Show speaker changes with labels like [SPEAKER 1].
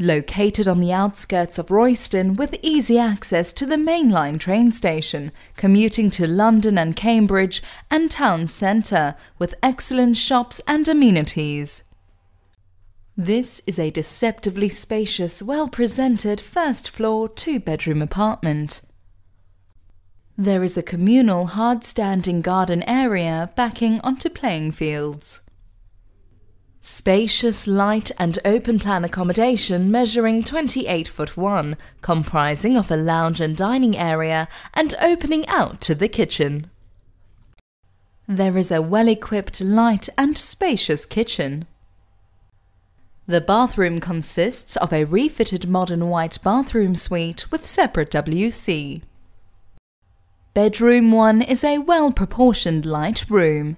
[SPEAKER 1] Located on the outskirts of Royston with easy access to the mainline train station, commuting to London and Cambridge and town centre with excellent shops and amenities. This is a deceptively spacious, well presented first floor two bedroom apartment. There is a communal hard standing garden area backing onto playing fields. Spacious, light and open plan accommodation measuring 28 foot 1, comprising of a lounge and dining area and opening out to the kitchen. There is a well equipped, light and spacious kitchen. The bathroom consists of a refitted modern white bathroom suite with separate WC. Bedroom 1 is a well proportioned light room.